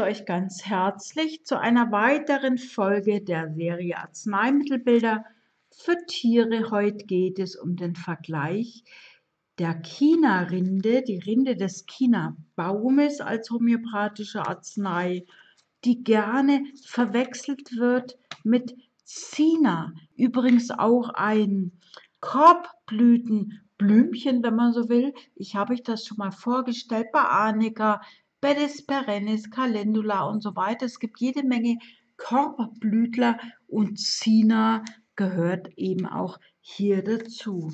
begrüße euch ganz herzlich zu einer weiteren Folge der Serie Arzneimittelbilder für Tiere. Heute geht es um den Vergleich der China-Rinde, die Rinde des China-Baumes als homöopathische Arznei, die gerne verwechselt wird mit Zina, übrigens auch ein Korbblütenblümchen, wenn man so will. Ich habe euch das schon mal vorgestellt bei Arnika, Bellis perennis, Calendula und so weiter. Es gibt jede Menge Korbblütler und Zina gehört eben auch hier dazu.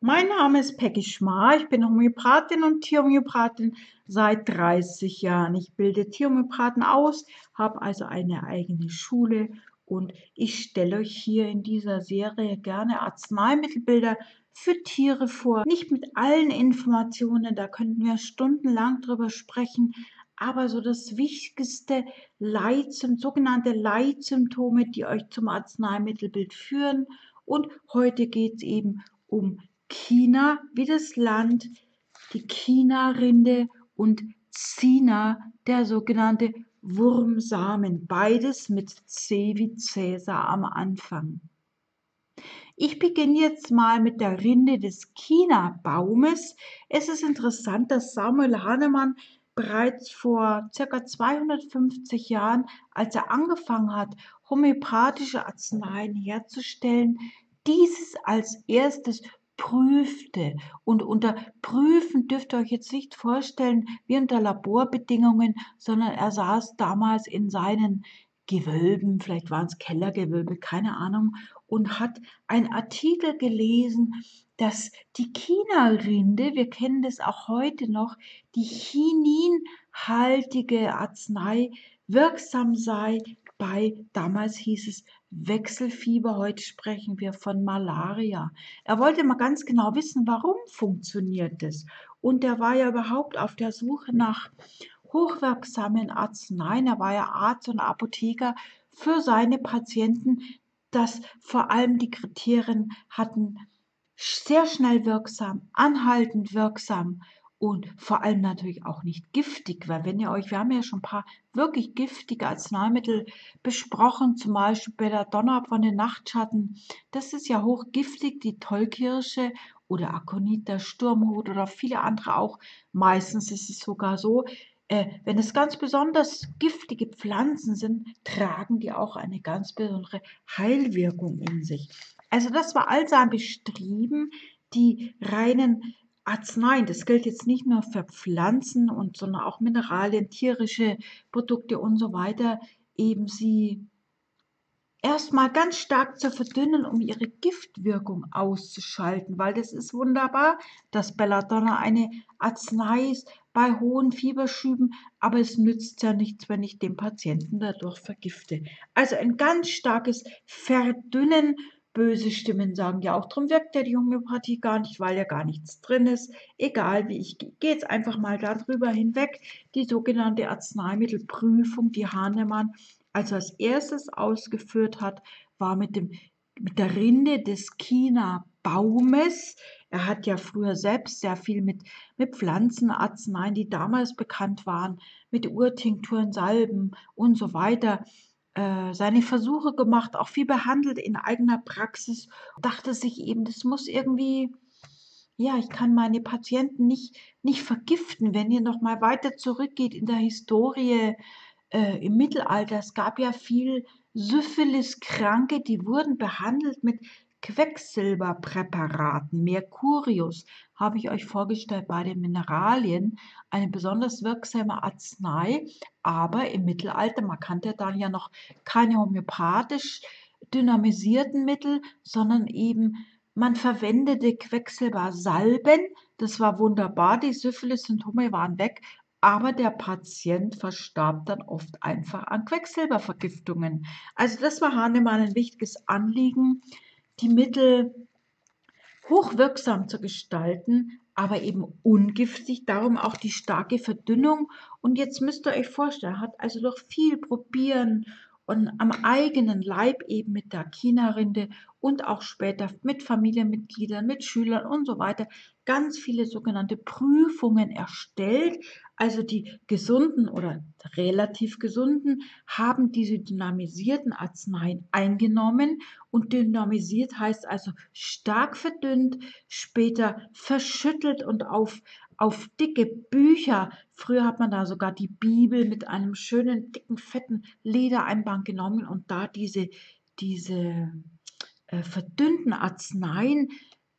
Mein Name ist Peggy Schmar, ich bin Homöopathin und Tierhomöopathin seit 30 Jahren. Ich bilde Tierhomöopathen aus, habe also eine eigene Schule und ich stelle euch hier in dieser Serie gerne Arzneimittelbilder für Tiere vor. Nicht mit allen Informationen, da könnten wir stundenlang drüber sprechen, aber so das wichtigste Leitsymptom, sogenannte Leitsymptome, die euch zum Arzneimittelbild führen. Und heute geht es eben um China wie das Land, die China-Rinde und Zina, der sogenannte Wurmsamen, beides mit C wie Cäsar am Anfang. Ich beginne jetzt mal mit der Rinde des China-Baumes. Es ist interessant, dass Samuel Hahnemann bereits vor ca. 250 Jahren, als er angefangen hat, homöopathische Arzneien herzustellen, dieses als erstes prüfte. Und unter Prüfen dürft ihr euch jetzt nicht vorstellen wie unter Laborbedingungen, sondern er saß damals in seinen Gewölben, vielleicht waren es Kellergewölbe, keine Ahnung, und hat einen Artikel gelesen, dass die China-Rinde, wir kennen das auch heute noch, die chininhaltige Arznei wirksam sei bei, damals hieß es Wechselfieber, heute sprechen wir von Malaria. Er wollte mal ganz genau wissen, warum funktioniert das. Und er war ja überhaupt auf der Suche nach hochwirksamen Arzneien. Er war ja Arzt und Apotheker für seine Patienten, dass vor allem die Kriterien hatten, sehr schnell wirksam, anhaltend wirksam und vor allem natürlich auch nicht giftig, weil wenn ihr euch, wir haben ja schon ein paar wirklich giftige Arzneimittel besprochen, zum Beispiel Belladonna von den Nachtschatten, das ist ja hochgiftig, die Tollkirsche oder Akonita, Sturmhut oder viele andere auch. Meistens ist es sogar so, wenn es ganz besonders giftige Pflanzen sind, tragen die auch eine ganz besondere Heilwirkung in sich. Also das war allsam bestrieben, die reinen Arzneien, das gilt jetzt nicht nur für Pflanzen und sondern auch Mineralien, tierische Produkte und so weiter, eben sie erstmal ganz stark zu verdünnen, um ihre Giftwirkung auszuschalten, weil das ist wunderbar, dass Belladonna eine Arznei ist bei hohen Fieberschüben, aber es nützt ja nichts, wenn ich den Patienten dadurch vergifte. Also ein ganz starkes Verdünnen Böse Stimmen sagen ja auch, darum wirkt ja die Homöopathie gar nicht, weil ja gar nichts drin ist. Egal wie, ich gehe jetzt einfach mal darüber hinweg. Die sogenannte Arzneimittelprüfung, die Hahnemann also als erstes ausgeführt hat, war mit, dem, mit der Rinde des China-Baumes. Er hat ja früher selbst sehr viel mit, mit Pflanzenarzneien, die damals bekannt waren, mit Urtinkturen, Salben und so weiter äh, seine Versuche gemacht, auch viel behandelt in eigener Praxis, dachte sich eben, das muss irgendwie, ja, ich kann meine Patienten nicht, nicht vergiften, wenn ihr noch mal weiter zurückgeht in der Historie äh, im Mittelalter. Es gab ja viel Syphilis-Kranke, die wurden behandelt mit Quecksilberpräparaten, Mercurius, habe ich euch vorgestellt bei den Mineralien, eine besonders wirksame Arznei, aber im Mittelalter, man kannte dann ja noch keine homöopathisch dynamisierten Mittel, sondern eben man verwendete Quecksilbersalben, das war wunderbar, die Syphilis-Symptome waren weg, aber der Patient verstarb dann oft einfach an Quecksilbervergiftungen. Also das war Hahnemann ein wichtiges Anliegen, die Mittel hochwirksam zu gestalten, aber eben ungiftig, darum auch die starke Verdünnung. Und jetzt müsst ihr euch vorstellen, hat also doch viel probieren und am eigenen Leib eben mit der China-Rinde und auch später mit Familienmitgliedern, mit Schülern und so weiter ganz viele sogenannte Prüfungen erstellt. Also die gesunden oder relativ gesunden haben diese dynamisierten Arzneien eingenommen und dynamisiert heißt also stark verdünnt, später verschüttelt und auf, auf dicke Bücher. Früher hat man da sogar die Bibel mit einem schönen, dicken, fetten Ledereinband genommen und da diese, diese äh, verdünnten Arzneien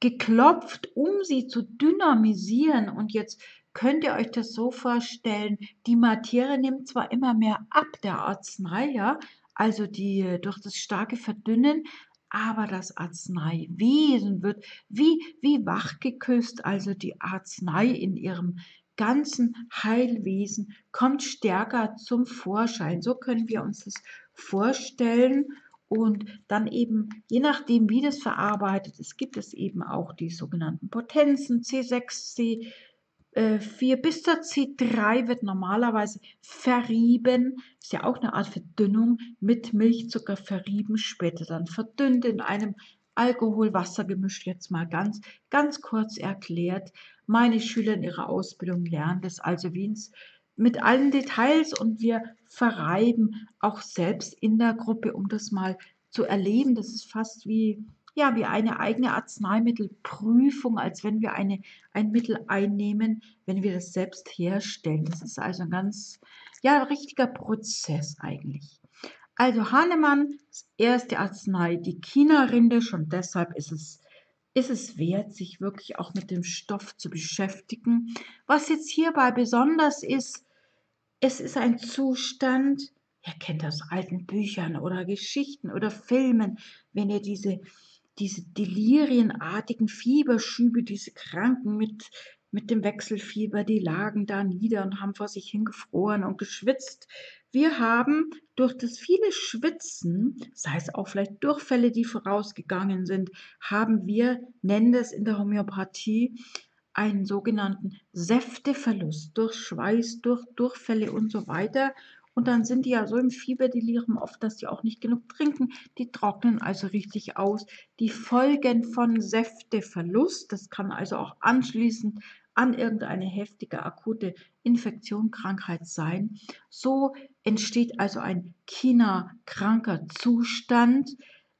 geklopft, um sie zu dynamisieren. Und jetzt könnt ihr euch das so vorstellen, die Materie nimmt zwar immer mehr ab, der Arznei, ja, also die durch das starke Verdünnen, aber das Arzneiwesen wird wie, wie wach geküsst, also die Arznei in ihrem ganzen Heilwesen kommt stärker zum Vorschein. So können wir uns das vorstellen und dann eben, je nachdem, wie das verarbeitet ist, gibt es eben auch die sogenannten Potenzen C6, C4 bis zur C3 wird normalerweise verrieben, ist ja auch eine Art Verdünnung, mit Milchzucker verrieben, später dann verdünnt in einem Alkohol-Wasser-Gemisch, jetzt mal ganz, ganz kurz erklärt. Meine Schüler in ihrer Ausbildung lernen das also, wie es mit allen Details und wir verreiben auch selbst in der Gruppe, um das mal zu erleben. Das ist fast wie, ja, wie eine eigene Arzneimittelprüfung, als wenn wir eine, ein Mittel einnehmen, wenn wir das selbst herstellen. Das ist also ein ganz, ja, richtiger Prozess eigentlich. Also Hahnemann, das erste Arznei, die China-Rinde, schon deshalb ist es ist es wert, sich wirklich auch mit dem Stoff zu beschäftigen. Was jetzt hierbei besonders ist, es ist ein Zustand, ihr kennt das aus alten Büchern oder Geschichten oder Filmen, wenn ihr diese, diese delirienartigen Fieberschübe, diese Kranken mit, mit dem Wechselfieber, die lagen da nieder und haben vor sich hingefroren und geschwitzt. Wir haben durch das viele Schwitzen, sei es auch vielleicht Durchfälle, die vorausgegangen sind, haben wir, nennen das in der Homöopathie, einen sogenannten Säfteverlust durch Schweiß, durch Durchfälle und so weiter. Und dann sind die ja so im Fieberdelirium oft, dass die auch nicht genug trinken. Die trocknen also richtig aus. Die Folgen von Säfteverlust, das kann also auch anschließend an irgendeine heftige akute Infektion, Krankheit sein. So entsteht also ein China-kranker Zustand,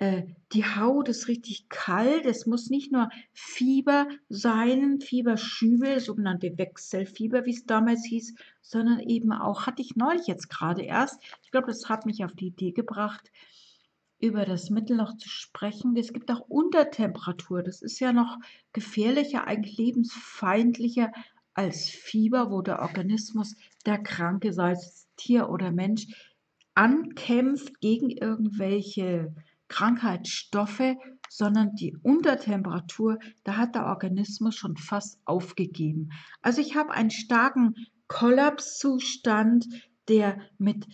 die Haut ist richtig kalt. Es muss nicht nur Fieber sein, Fieberschübe, sogenannte Wechselfieber, wie es damals hieß, sondern eben auch, hatte ich neulich jetzt gerade erst, ich glaube, das hat mich auf die Idee gebracht, über das Mittel noch zu sprechen. Es gibt auch Untertemperatur. Das ist ja noch gefährlicher, eigentlich lebensfeindlicher als Fieber, wo der Organismus, der Kranke, sei es Tier oder Mensch, ankämpft gegen irgendwelche Krankheitsstoffe, sondern die Untertemperatur, da hat der Organismus schon fast aufgegeben. Also ich habe einen starken Kollapszustand, der mit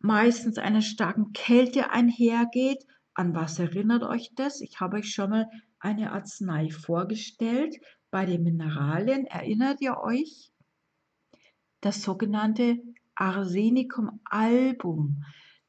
meistens einer starken Kälte einhergeht. An was erinnert euch das? Ich habe euch schon mal eine Arznei vorgestellt. Bei den Mineralien erinnert ihr euch? Das sogenannte Arsenicum album.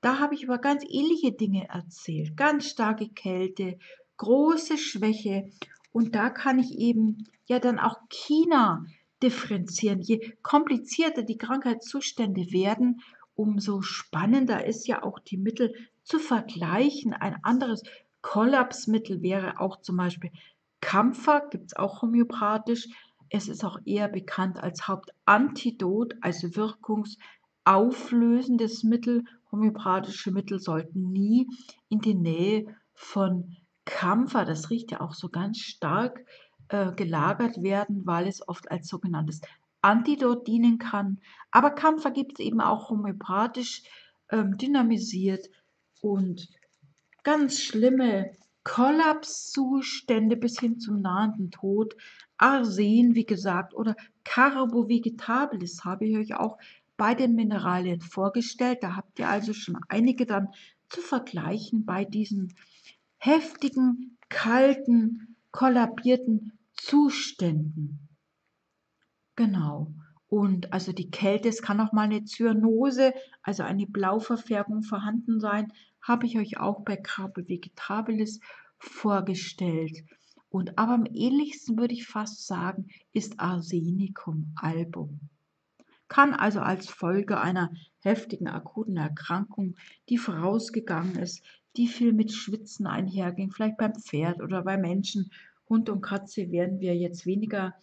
Da habe ich über ganz ähnliche Dinge erzählt. Ganz starke Kälte, große Schwäche. Und da kann ich eben ja dann auch China differenzieren. Je komplizierter die Krankheitszustände werden, umso spannender ist ja auch die Mittel zu vergleichen. Ein anderes Kollapsmittel wäre auch zum Beispiel Kampfer, gibt es auch homöopathisch. Es ist auch eher bekannt als Hauptantidot, also wirkungsauflösendes Mittel homöopathische Mittel sollten nie in die Nähe von Kampfer, das riecht ja auch so ganz stark, äh, gelagert werden, weil es oft als sogenanntes Antidot dienen kann. Aber Kampfer gibt es eben auch homöopathisch ähm, dynamisiert und ganz schlimme Kollapszustände bis hin zum nahenden Tod. Arsen, wie gesagt, oder Carbo vegetabilis habe ich euch auch bei den Mineralien vorgestellt. Da habt ihr also schon einige dann zu vergleichen bei diesen heftigen, kalten, kollabierten Zuständen. Genau. Und also die Kälte, es kann auch mal eine Zyanose, also eine Blauverfärbung vorhanden sein, habe ich euch auch bei Carpe Vegetabilis vorgestellt. Und aber am ähnlichsten würde ich fast sagen, ist Arsenicum album. Kann also als Folge einer heftigen akuten Erkrankung, die vorausgegangen ist, die viel mit Schwitzen einherging, vielleicht beim Pferd oder bei Menschen, Hund und Katze werden wir jetzt weniger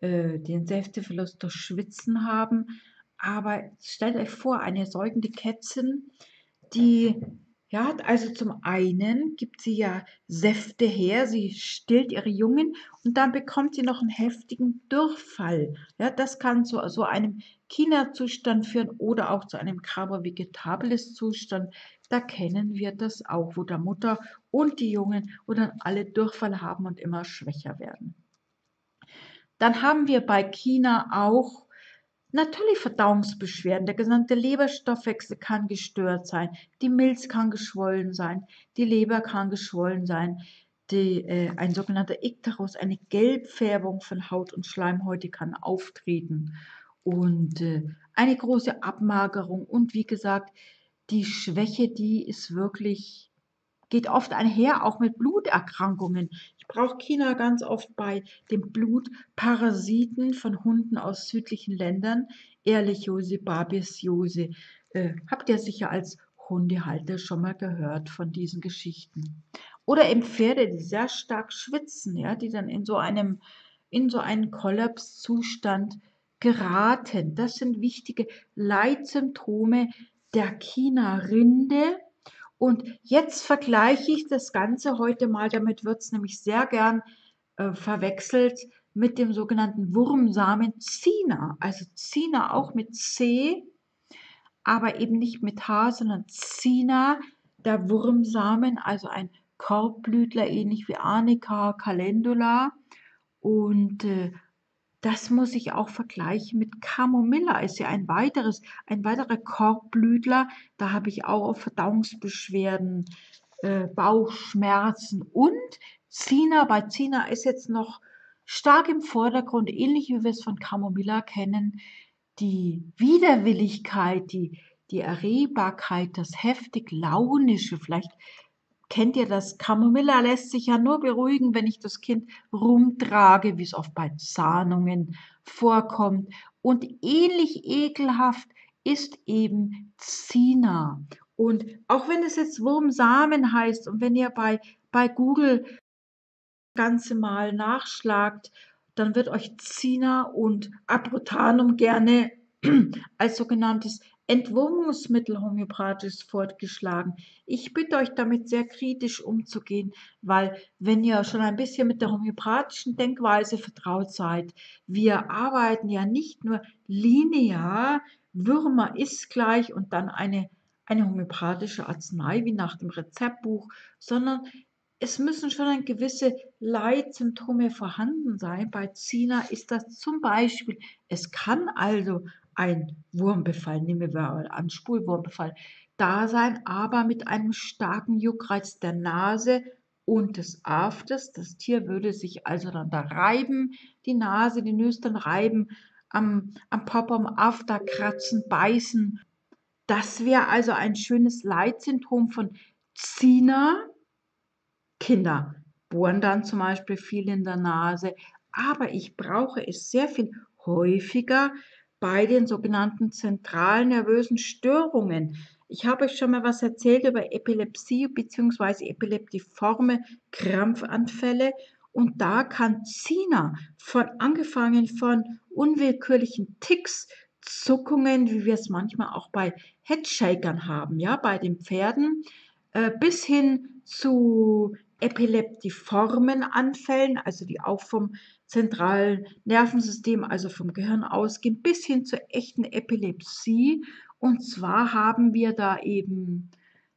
äh, den Säfteverlust durch Schwitzen haben. Aber stellt euch vor, eine säugende Kätzin, die ja, also zum einen gibt sie ja Säfte her, sie stillt ihre Jungen und dann bekommt sie noch einen heftigen Durchfall. Ja, das kann zu so einem China-Zustand führen oder auch zu einem Carbo vegetabilis Zustand. Da kennen wir das auch, wo der Mutter und die Jungen oder alle Durchfall haben und immer schwächer werden. Dann haben wir bei China auch Natürlich Verdauungsbeschwerden. Der gesamte Leberstoffwechsel kann gestört sein. Die Milz kann geschwollen sein. Die Leber kann geschwollen sein. Die, äh, ein sogenannter Ikterus, eine Gelbfärbung von Haut und Schleimhäute kann auftreten. Und äh, eine große Abmagerung. Und wie gesagt, die Schwäche, die ist wirklich geht oft einher auch mit Bluterkrankungen. Ich brauche China ganz oft bei den Blutparasiten von Hunden aus südlichen Ländern, Ehrlichiose, Babesiose. Äh, habt ihr sicher als Hundehalter schon mal gehört von diesen Geschichten. Oder eben Pferde, die sehr stark schwitzen, ja, die dann in so einem in so einen Kollapszustand geraten. Das sind wichtige Leitsymptome der China-Rinde und jetzt vergleiche ich das Ganze heute mal, damit wird es nämlich sehr gern äh, verwechselt mit dem sogenannten Wurmsamen Zina. Also Zina auch mit C, aber eben nicht mit H, sondern Zina, der Wurmsamen, also ein Korbblütler, ähnlich wie Arnica calendula. Und äh, das muss ich auch vergleichen mit Camomilla, ist ja ein weiteres, ein weiterer Korbblütler. Da habe ich auch Verdauungsbeschwerden, äh, Bauchschmerzen und Zina. Bei Zina ist jetzt noch stark im Vordergrund, ähnlich wie wir es von Camomilla kennen, die Widerwilligkeit, die, die Erregbarkeit, das heftig Launische, vielleicht Kennt ihr das? Camomilla lässt sich ja nur beruhigen, wenn ich das Kind rumtrage, wie es oft bei Zahnungen vorkommt. Und ähnlich ekelhaft ist eben Zina. Und auch wenn es jetzt Wurmsamen heißt und wenn ihr bei, bei Google das Ganze mal nachschlagt, dann wird euch Zina und Abrotanum gerne als sogenanntes Entwurmungsmittel homöopathisch fortgeschlagen. Ich bitte euch damit sehr kritisch umzugehen, weil wenn ihr schon ein bisschen mit der homöopathischen Denkweise vertraut seid, wir arbeiten ja nicht nur linear, Würmer ist gleich und dann eine, eine homöopathische Arznei wie nach dem Rezeptbuch, sondern es müssen schon gewisse Leitsymptome vorhanden sein. Bei Zina ist das zum Beispiel, es kann also ein Wurmbefall, nehmen wir mal an, Spulwurmbefall, da sein, aber mit einem starken Juckreiz der Nase und des Aftes. Das Tier würde sich also dann da reiben, die Nase, die Nüstern reiben, am, am Pop, am After kratzen, beißen. Das wäre also ein schönes Leitsymptom von Zina. Kinder bohren dann zum Beispiel viel in der Nase, aber ich brauche es sehr viel häufiger, bei den sogenannten zentralen nervösen Störungen. Ich habe euch schon mal was erzählt über Epilepsie bzw. epileptiforme Krampfanfälle und da kann Zina von angefangen von unwillkürlichen Ticks, Zuckungen, wie wir es manchmal auch bei Headshakern haben, ja, bei den Pferden, äh, bis hin zu epileptiformen Anfällen, also die auch vom zentralen Nervensystem, also vom Gehirn ausgehen, bis hin zur echten Epilepsie. Und zwar haben wir da eben,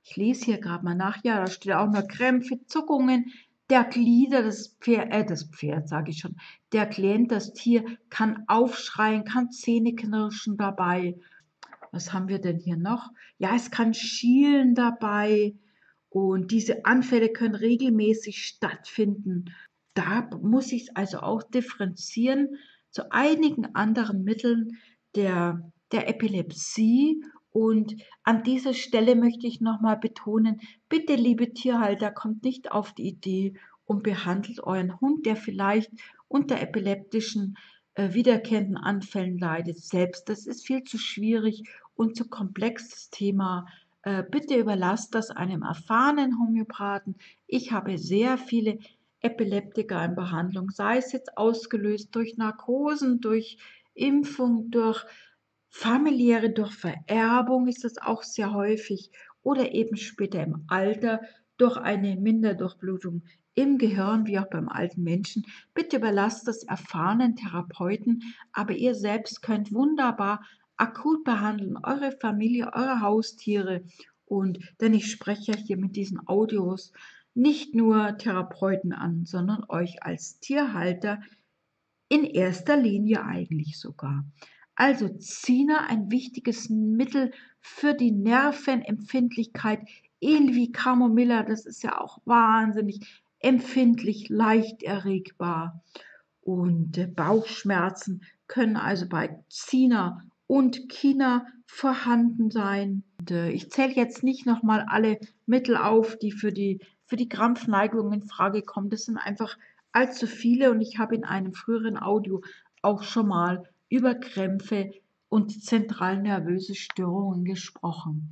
ich lese hier gerade mal nach, ja, da steht auch nur Krämpfe, Zuckungen der Glieder, das Pferd, äh, das Pferd sage ich schon, der Klient, das Tier kann aufschreien, kann Zähne knirschen dabei. Was haben wir denn hier noch? Ja, es kann schielen dabei. Und diese Anfälle können regelmäßig stattfinden da muss ich es also auch differenzieren zu einigen anderen Mitteln der, der Epilepsie. Und an dieser Stelle möchte ich nochmal betonen, bitte liebe Tierhalter, kommt nicht auf die Idee, und behandelt euren Hund, der vielleicht unter epileptischen äh, wiederkehrenden Anfällen leidet, selbst. Das ist viel zu schwierig und zu komplex das Thema. Äh, bitte überlasst das einem erfahrenen Homöopathen. Ich habe sehr viele Epileptiker in Behandlung, sei es jetzt ausgelöst durch Narkosen, durch Impfung, durch familiäre, durch Vererbung ist das auch sehr häufig oder eben später im Alter durch eine Minderdurchblutung im Gehirn wie auch beim alten Menschen. Bitte überlasst das erfahrenen Therapeuten, aber ihr selbst könnt wunderbar akut behandeln, eure Familie, eure Haustiere. Und denn ich spreche ja hier mit diesen Audios nicht nur Therapeuten an, sondern euch als Tierhalter in erster Linie eigentlich sogar. Also Zina ein wichtiges Mittel für die Nervenempfindlichkeit, ähnlich wie Camomilla, das ist ja auch wahnsinnig empfindlich, leicht erregbar. Und Bauchschmerzen können also bei Zina und China vorhanden sein. Äh, ich zähle jetzt nicht nochmal alle Mittel auf, die für die, für die Krampfneigung in Frage kommen. Das sind einfach allzu viele und ich habe in einem früheren Audio auch schon mal über Krämpfe und zentral nervöse Störungen gesprochen.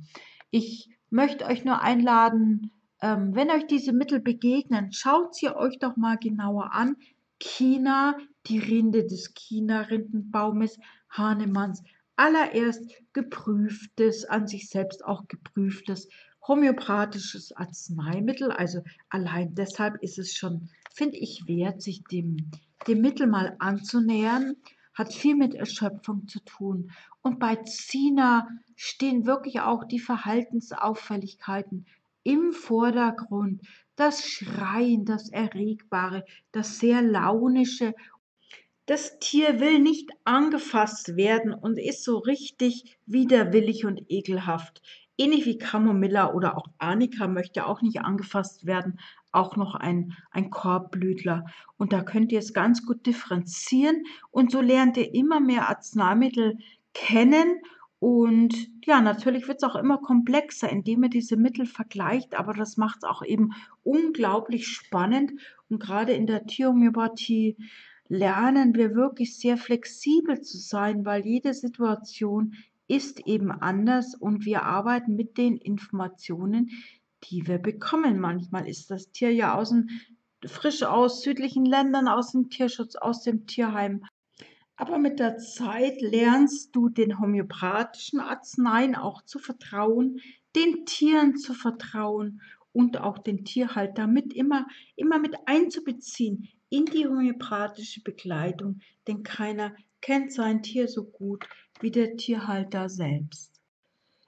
Ich möchte euch nur einladen, ähm, wenn euch diese Mittel begegnen, schaut sie euch doch mal genauer an. China, die Rinde des China-Rindenbaumes, Hahnemanns, allererst geprüftes, an sich selbst auch geprüftes homöopathisches Arzneimittel. Also allein deshalb ist es schon, finde ich, wert, sich dem, dem Mittel mal anzunähern. Hat viel mit Erschöpfung zu tun. Und bei Zina stehen wirklich auch die Verhaltensauffälligkeiten im Vordergrund das Schreien, das Erregbare, das sehr launische. Das Tier will nicht angefasst werden und ist so richtig widerwillig und ekelhaft. Ähnlich wie Camomilla oder auch Arnika möchte auch nicht angefasst werden, auch noch ein, ein Korbblütler. Und da könnt ihr es ganz gut differenzieren und so lernt ihr immer mehr Arzneimittel kennen und ja, natürlich wird es auch immer komplexer, indem ihr diese Mittel vergleicht, aber das macht es auch eben unglaublich spannend. Und gerade in der Tierhomöopathie lernen wir wirklich sehr flexibel zu sein, weil jede Situation ist eben anders und wir arbeiten mit den Informationen, die wir bekommen. Manchmal ist das Tier ja aus dem, frisch aus südlichen Ländern, aus dem Tierschutz, aus dem Tierheim. Aber mit der Zeit lernst du den homöopathischen Arzneien auch zu vertrauen, den Tieren zu vertrauen und auch den Tierhalter mit immer, immer mit einzubeziehen in die homöopathische Begleitung, denn keiner kennt sein Tier so gut wie der Tierhalter selbst.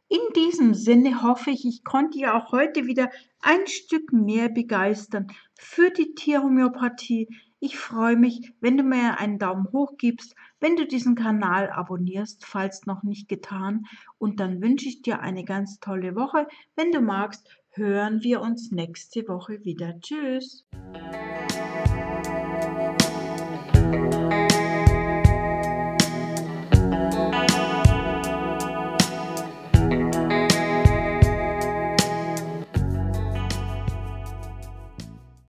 In diesem Sinne hoffe ich, ich konnte ihr auch heute wieder ein Stück mehr begeistern für die Tierhomöopathie, ich freue mich, wenn du mir einen Daumen hoch gibst, wenn du diesen Kanal abonnierst, falls noch nicht getan. Und dann wünsche ich dir eine ganz tolle Woche. Wenn du magst, hören wir uns nächste Woche wieder. Tschüss.